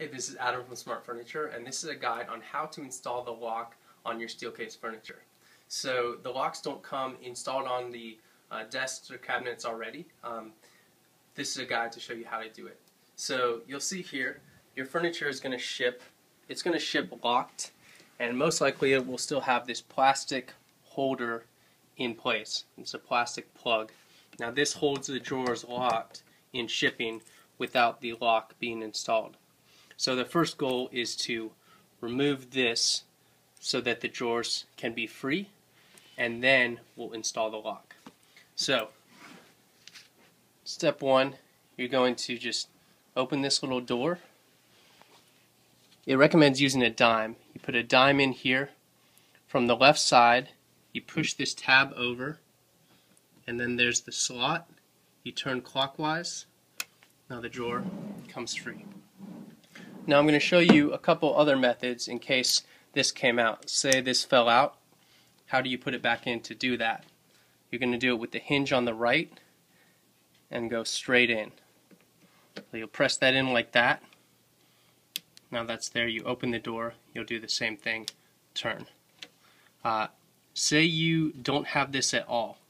Hey, this is Adam from Smart Furniture, and this is a guide on how to install the lock on your Steelcase furniture. So the locks don't come installed on the uh, desks or cabinets already. Um, this is a guide to show you how to do it. So you'll see here, your furniture is going to ship. It's going to ship locked, and most likely it will still have this plastic holder in place. It's a plastic plug. Now this holds the drawers locked in shipping without the lock being installed. So the first goal is to remove this so that the drawers can be free and then we'll install the lock. So step one, you're going to just open this little door. It recommends using a dime. You put a dime in here. From the left side, you push this tab over and then there's the slot. You turn clockwise. Now the drawer comes free. Now I'm going to show you a couple other methods in case this came out. Say this fell out. How do you put it back in to do that? You're going to do it with the hinge on the right and go straight in. So you'll press that in like that. Now that's there. You open the door. You'll do the same thing. Turn. Uh, say you don't have this at all.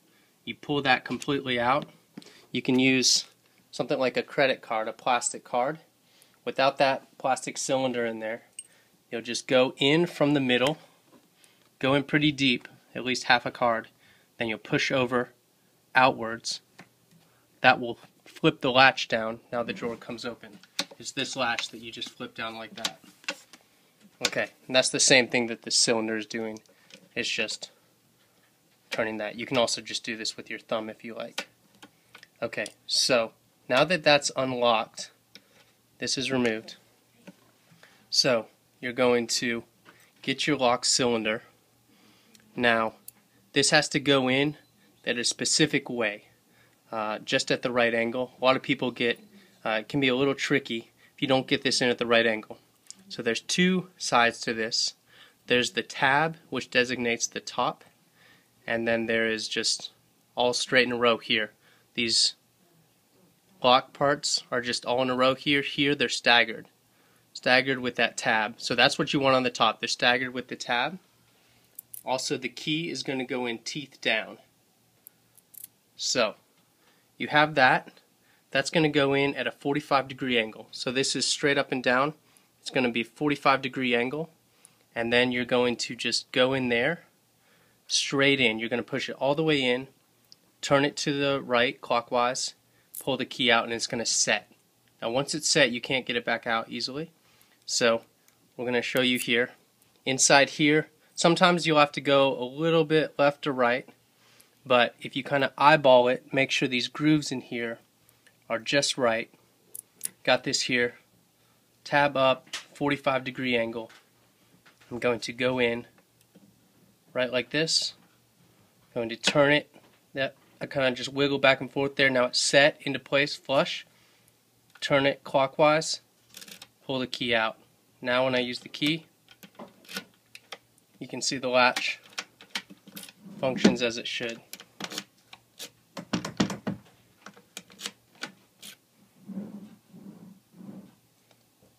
You pull that completely out. You can use something like a credit card, a plastic card without that plastic cylinder in there, you'll just go in from the middle, go in pretty deep, at least half a card, then you'll push over outwards. That will flip the latch down. Now the drawer comes open. It's this latch that you just flip down like that. Okay, and that's the same thing that the cylinder is doing. It's just turning that. You can also just do this with your thumb if you like. Okay, so now that that's unlocked, this is removed. So you're going to get your lock cylinder. Now this has to go in at a specific way, uh, just at the right angle. A lot of people get, uh, it can be a little tricky if you don't get this in at the right angle. So there's two sides to this. There's the tab, which designates the top, and then there is just all straight in a row here. These lock parts are just all in a row here. Here they're staggered. Staggered with that tab. So that's what you want on the top. They're staggered with the tab. Also the key is going to go in teeth down. So you have that. That's going to go in at a 45 degree angle. So this is straight up and down. It's going to be 45 degree angle. And then you're going to just go in there straight in. You're going to push it all the way in, turn it to the right clockwise, pull the key out and it's going to set. Now once it's set you can't get it back out easily. So we're going to show you here. Inside here sometimes you'll have to go a little bit left or right but if you kind of eyeball it make sure these grooves in here are just right. Got this here. Tab up 45 degree angle. I'm going to go in right like this. I'm going to turn it. Yep, I kind of just wiggle back and forth there. Now it's set into place flush. Turn it clockwise. Pull the key out. Now when I use the key, you can see the latch functions as it should.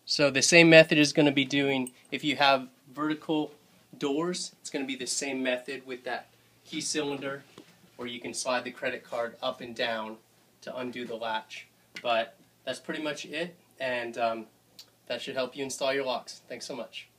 So the same method is going to be doing if you have vertical doors, it's going to be the same method with that key cylinder where you can slide the credit card up and down to undo the latch. But that's pretty much it, and um, that should help you install your locks. Thanks so much.